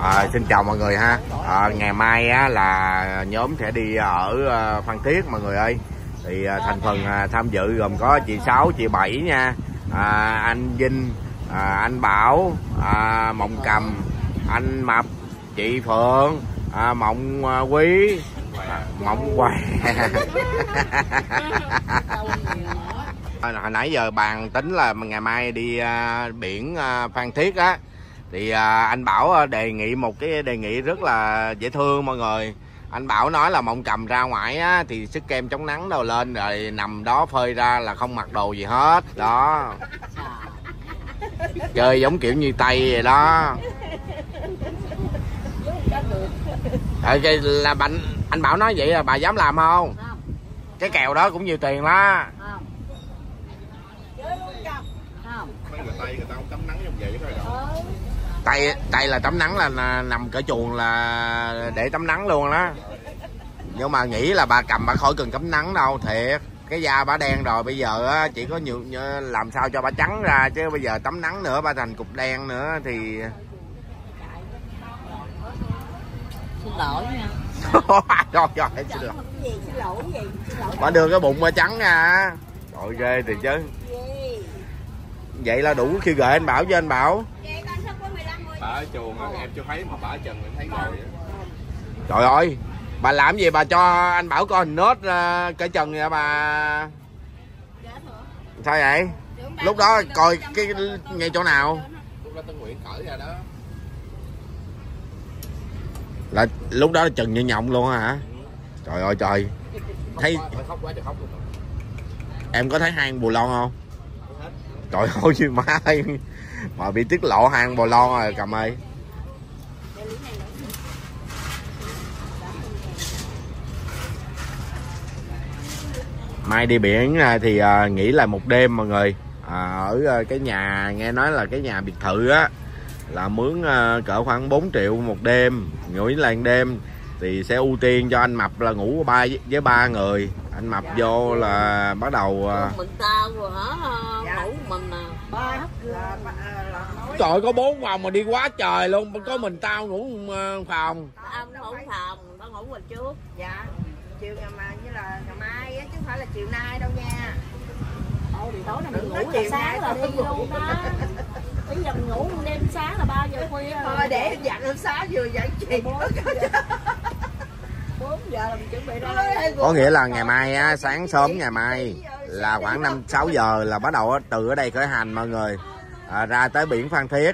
À, xin chào mọi người ha. À, ngày mai á, là nhóm sẽ đi ở ờ, Phan Thiết mọi người ơi. Thì ờ, thành phần ờ, tham dự gồm có chị Sáu, chị Bảy nha, à, anh Vinh, à, anh Bảo, à, Mộng Cầm, anh Mập, chị Phượng, à, Mộng Quý, à, Mộng Què. Hồi nãy giờ bàn tính là ngày mai đi à, biển à, Phan Thiết á thì à, anh Bảo à, đề nghị một cái đề nghị rất là dễ thương mọi người. Anh Bảo nói là mộng cầm ra ngoài á thì sức kem chống nắng đầu lên rồi nằm đó phơi ra là không mặc đồ gì hết. Đó. Chơi giống kiểu như tây vậy đó. Ờ, cái là bạn anh Bảo nói vậy là bà dám làm không? Không. Cái kèo đó cũng nhiều tiền đó không không mấy người tây người ta không tắm nắng trong vậy chứ đâu ừ. Tay tay là tắm nắng là là nằm cỡ chuồng là để tắm nắng luôn đó. Nhưng mà nghĩ là bà cầm bà khỏi cần tắm nắng đâu thiệt. Cái da bà đen rồi bây giờ á, chỉ có nhiều làm sao cho bà trắng ra chứ bây giờ tắm nắng nữa bà thành cục đen nữa thì xin lỗi nha. Rồi rồi xin lỗi. cái gì xin lỗi gì lỗi bà đưa cái bụng bà trắng ra trời ghê thì chứ. Vậy là đủ khi gửi anh bảo cho anh bảo bà ở chuồng em chưa thấy mà bà ở trần em thấy rồi trời ơi bà làm gì bà cho anh bảo coi hình nốt uh, cỡ trần vậy bà? Sao vậy? Lúc đó coi cái ngay chỗ nào? lúc đó Tân Nguyễn cởi ra đó. Là lúc đó là trần như nhộng luôn hả? Trời ơi trời. Thấy Khóc quá, phải khóc quá trời khóc luôn. Rồi. em có thấy hang bù lon không? Trời ơi má ơi mà bị tiết lộ hang bò lon rồi cầm ơi. Mai đi biển à, thì à, nghỉ lại một đêm mọi người. À, ở à, cái nhà nghe nói là cái nhà biệt thự á là mướn cỡ khoảng 4 triệu một đêm nghỉ lại một đêm thì sẽ ưu tiên cho anh mập là ngủ ba với ba người anh mập vô là bắt đầu à, mình tao rồi hả? Ngủ mình à. Ba trời có bốn phòng mà đi quá trời luôn. Có mình tao ngủ một, ờ, phòng tao ngủ phòng tao ngủ mình trước. Dạ. Chiều ngày mai như là ngày mai á chứ không phải là chiều nay đâu nha. Thôi thì tối nay mình ngủ là chiều sáng là đi ngủ. luôn đó. Bây giờ mình ngủ đêm sáng là bao giờ khuya thôi để dặn hôm sáng vừa dặn chị có nghĩa là ngày mai á, sáng sớm ngày mai là khoảng năm sáu giờ là bắt đầu á, từ ở đây khởi hành mọi người. À, ra tới biển Phan Thiết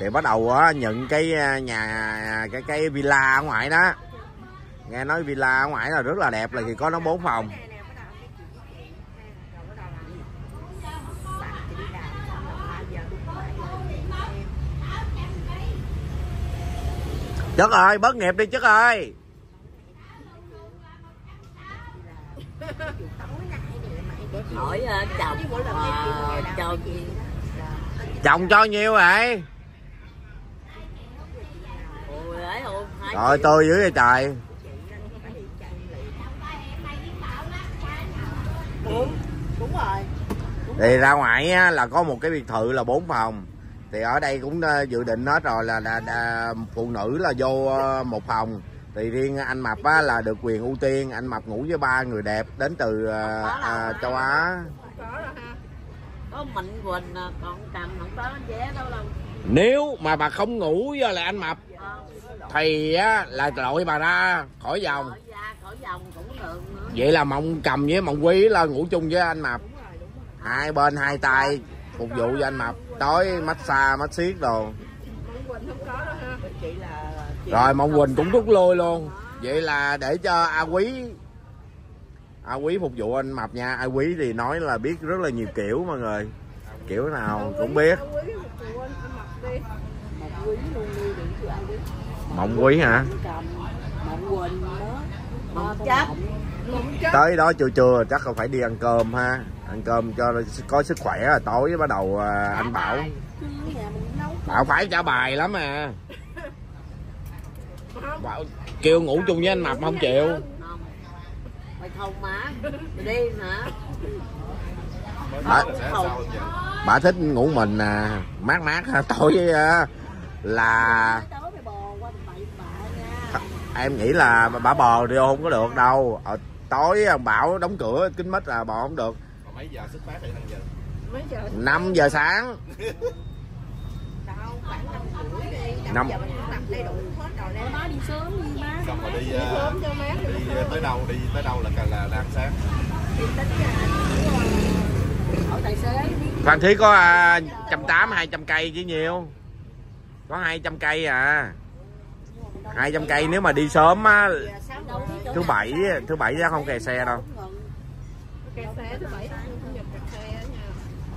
thì bắt đầu á, nhận cái à, nhà cái cái villa ở ngoài đó. Nghe nói villa ở ngoài là rất là đẹp là thì có nó bốn phòng. Chất ơi bớt nghiệp đi chất ơi hỏi ờ, chồng ờ, cho gì? chồng cho nhiêu vậy. Rồi triệu. tôi dưới vậy trời. Thì ra ngoài á, là có một cái biệt thự là bốn phòng. Thì ở đây cũng ờ, dự định hết rồi là, là, là phụ nữ là vô ờ, một phòng thì riêng anh mập á, là được quyền ưu tiên anh mập ngủ với ba người đẹp đến từ ờ, à, châu á. Có mạnh quỳnh à, còn cầm không có vé đâu đâu. Nếu mà bà không ngủ với lại anh mập. Ờ, thì á, là lội bà ra khỏi vòng. Khỏi ra khỏi vòng cũng được nữa. Vậy là mộng cầm với mộng quý là ngủ chung với anh mập. Hai bên hai tay phục vụ cho anh mập. Tối massage mát xiết đồ chị là rồi mộng quỳnh cũng rút lui luôn. Vậy là để cho a quý a quý phục vụ anh mập nha. A quý thì nói là biết rất là nhiều kiểu mọi người. Kiểu nào cũng biết. Mộng quý hả? Tới đó chưa chưa chắc là phải đi ăn cơm ha. Ăn cơm cho có sức khỏe rồi tối bắt đầu à, anh bảo. nhà mình nấu bảo phải trả bài lắm à bảo kêu ngủ chung với anh mập không chịu. Không mày thùng mà. Mày đi hả Bà, bà thích ngủ mình à. Mát mát ha tối à, là tối mày bò em nghĩ là bả bò đi không có được đâu. Ờ, tối ông bảo đóng cửa kính mít là bò không được. Còn mấy giờ xuất phát thì năm giờ? mấy giờ? 5 giờ sáng. Năm đi đầy đủ hết rồi nè. Má đi sớm đi má Xong rồi đi, đi ờ, sớm cho má đi tới đâu, đi tới đâu là là, là ăn sáng. thì tính tài xế Phan Thiết có à, trăm tám hai trăm cây chứ nhiều có 200 cây à. 200 cây nếu mà đi sớm á thứ bảy thứ bảy ra không kè xe đâu. Kẹt xe thứ bảy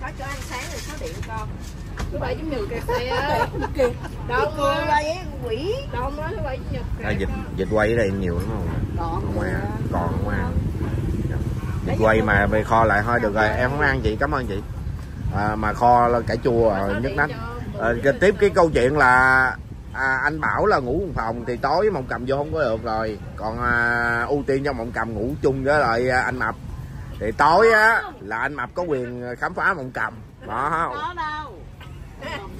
có chỗ ăn sáng số điện con. Thứ bảy chủ nhật kẹt xe mà đây quỷ. Đâu nói thứ bảy chủ nhật à, dịch dịch quay ở đây nhiều lắm không? Còn không qua còn không qua dịch quay mà về kho lại thôi được rồi. em không ăn chị cảm ơn chị. À, mà kho là cải chua rồi nhức nách. à, tiếp cái câu chuyện là à, anh bảo là ngủ một phòng thì tối mộng cầm vô không có được rồi. Còn à, ưu tiên cho mộng cầm ngủ chung với lại à, anh mập. Thì tối á là anh mập có quyền khám phá mộng cầm đó có đâu.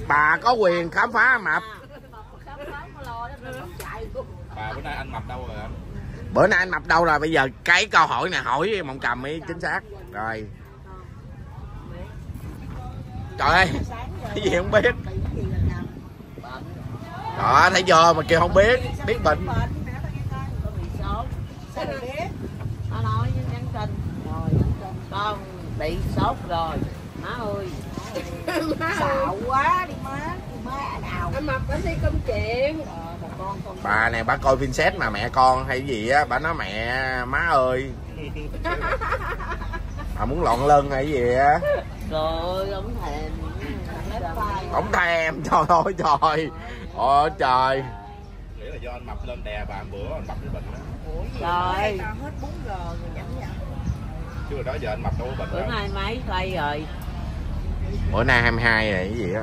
Bà có quyền khám phá mập khám phá có lo đó mình không chạy cũng Bà bữa nay anh mập đâu rồi anh? bữa nay anh mập đâu rồi? Bây giờ cái câu hỏi này hỏi mộng cầm mới chính xác. Rồi. Trời ơi cái gì không biết? đó thấy chưa mà kêu không biết biết bệnh. bị sốt với rồi rồi má ơi. Má ơi. Xạo quá đi má má nào anh mập anh đi công chuyện Ờ, bà con con bà này bà coi phim xét mà mẹ con hay gì á bà nói mẹ má ơi. Bà muốn lọn lân hay gì á. Rồi ông thèm. Không thèm trời ơi trời. Ôi trời. Nghĩ là do anh mập lên đè bà bữa anh mập bị bệnh đó. Rồi. tao hết 4 g rồi nhẫn nhẫn Chứ hồi đó giờ anh mập đâu có bệnh bữa nay mấy play rồi bữa nay 22 này cái gì á?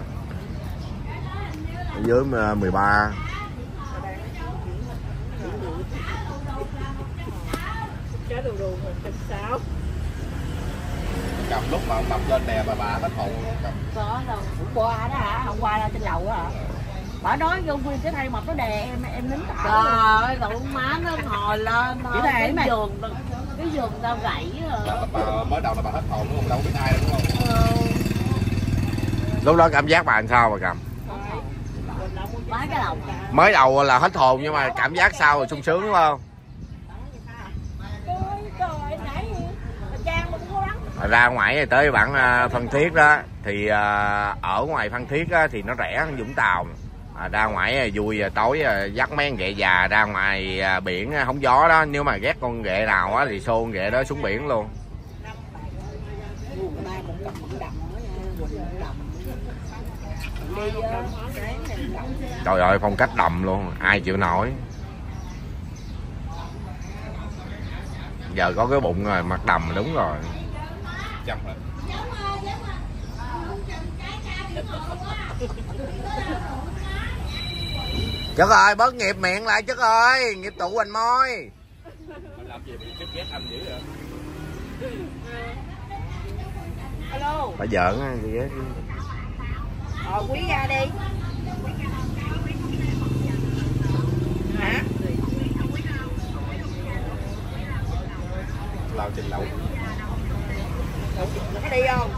Ở dưới mà 13 trái đồ đồ một trăm sáu Cầm lúc mà mập lên đè bà bà hết hồn cầm. có đâu. Hôm qua đó hả? Hôm qua là trên lầu đó hả? Bà nói vô nguyên cái thay mập nó đè em em nín thở trời ơi tụi má nó ngồi lên nó thề cái giường cái giường tao gãy Bà, rồi bà, mới đầu là bà hết hồn đúng không? Đâu biết ai đâu đúng không? Lúc đó cảm giác bà làm sao bà cầm? Mới đầu là hết hồn nhưng mà cảm giác sao rồi sung sướng đúng không? Ra ngoài tới bản à, Phan Thiết đó thì à, ở ngoài Phan Thiết á, thì nó rẻ Vũng Tàu. À, ra ngoài vui à, tối dắt mấy con ghẹ già ra ngoài biển không gió đó. Nếu mà ghét con ghẹ nào á thì xô con ghẹ đó xuống biển luôn Trời ơi phong cách đầm luôn ai chịu nổi. Giờ có cái bụng rồi mặc đầm đúng rồi. Chăm rồi. chất ơi bớt nghiệp miệng lại chất ơi nghiệp tụ anh môi. Mình làm gì bị chất ghét anh dữ vậy? alo. Bà giỡn á gì á ờ quý ra đi. Hả? Lao trên lầu. có đi không?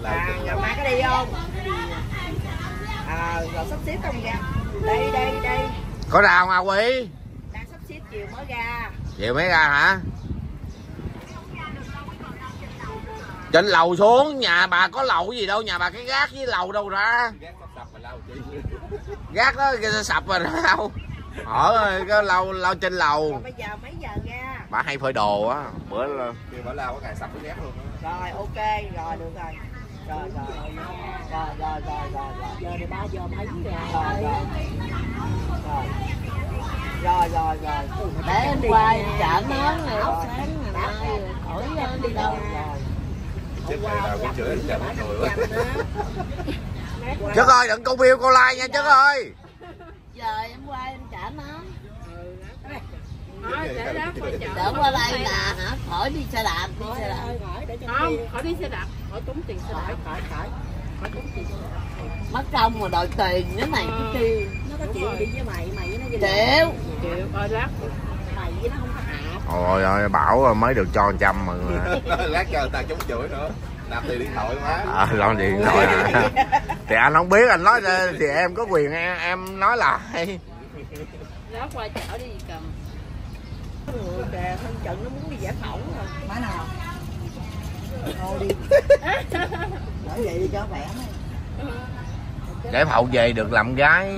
Lao à ngày lầu. mai có đi không? À rồi sắp xếp không ra đây đây đây có ra không à quý đang sắp xếp chiều mới ra. Vậy mới ra hả? Trên lầu xuống, nhà bà có lầu gì đâu, nhà bà cái gác với lầu đâu ra. Gác đó cái sập rồi đâu. Ở cái lầu lầu trên lầu. bây giờ mấy giờ ra Bà hay phơi đồ á, bữa là bà lao có ngày sập nó ghét luôn rồi ok rồi được rồi rồi rồi rồi rồi rồi rồi rồi giờ này ba giờ mấy rồi rồi rồi rồi rồi rồi rồi để em qua chở nón rồi ốc sáng ngày mai khỏi ờ, đi đâu rồi. Chất ơi, đừng câu view câu like nha Chất ơi. giờ em qua em trả chợ. chở qua đây là hả? Khỏi đi xe đạp đi xe đạp. Không khỏi đi xe đạp. Khỏi tốn tiền xe đạp. Khỏi khỏi khỏi. Tốn tiền xe đạp. Mất công mà đòi tiền cái này cái kia nó có chịu đi với mày mày với nó triệu chịu coi lát. Mày với nó không Ôi ơi bảo mới được cho 100 mọi người lát cho người ta chống chửi nữa. Nạp tiền điện thoại má à, lo điện thoại à. thì anh không biết anh nói thì em có quyền em, em nói lại. Lát qua chở đi cầm. Ừ, kìa thân trận nó muốn đi giải phẫu rồi má nào? Thôi đi. Nói vậy đi cho khỏe. Để phậu về được làm gái.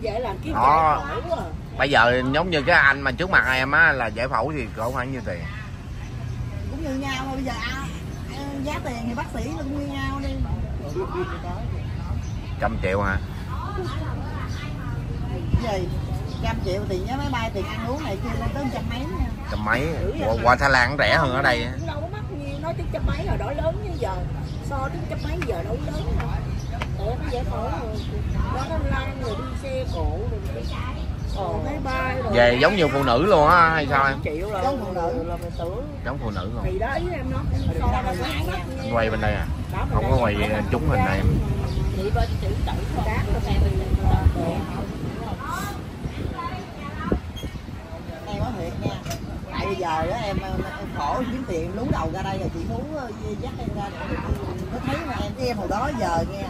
Dễ làm kiếm Đó. giải phẫu à bây giờ giống như cái anh mà trước mặt em á là giải phẫu thì cỡ khoảng nhiêu tiền? Cũng như nhau thôi bây giờ giá tiền thì bác sĩ cũng như nhau đi. Trăm triệu hả? Cái gì? Trăm triệu tiền giá máy bay tiền ăn uống này kia lên tới trăm mấy nha. Trăm mấy? Qua, qua thái lan rẻ hơn ở đây đâu có mắc như nói tiếng trăm mấy hồi đó lớn như giờ. So tiếng trăm mấy giờ đâu lớn đâu Ủa nó giải phẫu rồi. Đó nó lăn rồi đi xe cộ rồi rồi về giống như phụ nữ luôn á hay sao em? Giống phụ nữ. giống phụ nữ luôn. Thì đó ý em nó so ra nó mắc anh quay bên đây à? Không có quay trúng hình này em. Bây giờ đó em, em, khổ kiếm tiền lú đầu ra đây rồi chị muốn ờ, dắt em ra. Để nó thấy mà em? Với em hồi đó giờ nghe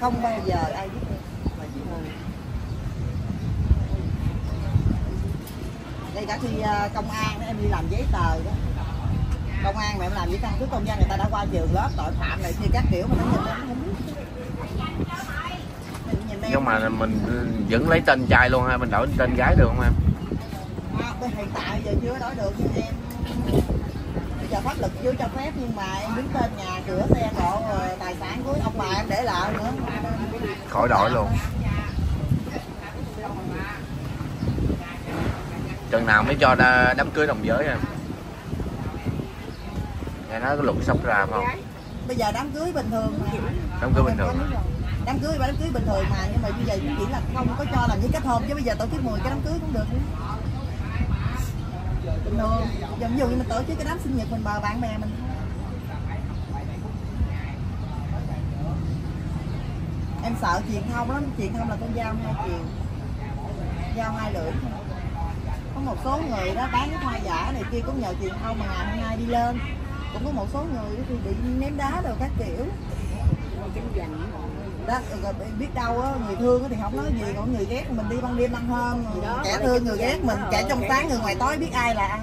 không bao giờ ai biết em mà chị thôi đây cả khi ờ, công an em đi làm giấy tờ đó. Công an mà em làm với căn cước công dân người ta đã qua trường lớp tội phạm này kia các kiểu mà nó nhìn em không nhưng mà mình vẫn lấy tên trai luôn ha mình đổi tên gái được không em? À, hiện tại giờ chưa đổi được nhưng em. Bây giờ pháp luật chưa cho phép nhưng mà em đứng tên nhà cửa xe cộ tài sản của ông bà em để lại nữa. Khỏi đổi luôn chừng nào mới cho đa- đám cưới đồng giới em nghe nói cái luật sắp ra không? Bây giờ đám cưới bình thường mà. Đám cưới bình thường đám cưới đám cưới bình thường mà nhưng mà bây giờ chỉ là không có cho làm như kết hôn chứ bây giờ tổ chức 10 cái đám cưới cũng được. Bình thường. Giống như mình tổ chức cái đám sinh nhật mình bờ bạn bè mình. Em sợ truyền thông lắm truyền thông là con dao hai chiều. Dao hai lưỡi. Có một số người đó bán cái hoa giả này kia cũng nhờ truyền thông mà ngày hôm nay đi lên. Cũng có một số người thì bị ném đá rồi các kiểu. Đó rồi biết đâu á người thương thì không nói gì còn người ghét mình đi ban đêm ban hôm. Kẻ thương người ghét mình kẻ trong sáng người ngoài tối biết ai là ai